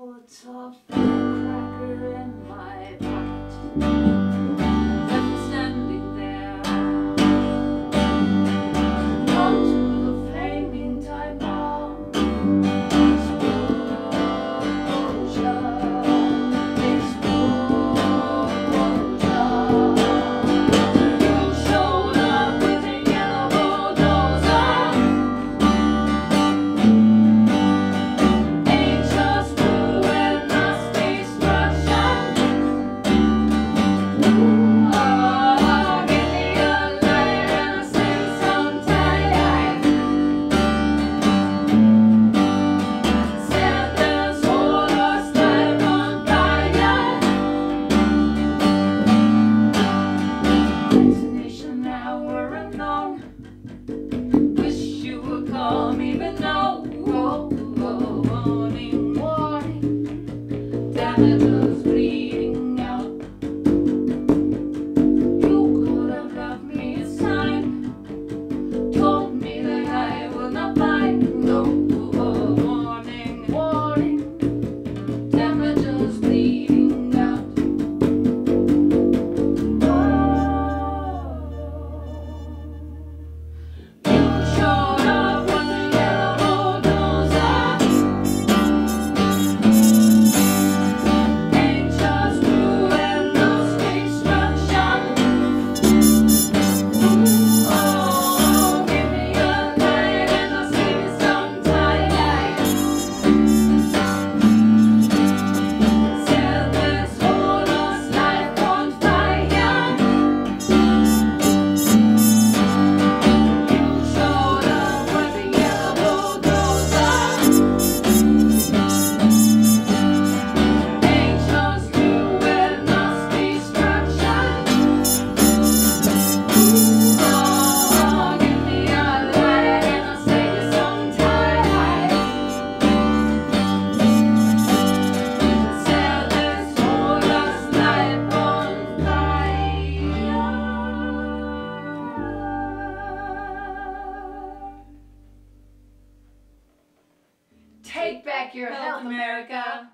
Molotov cracker in my pocket. nada. Take back your health, America.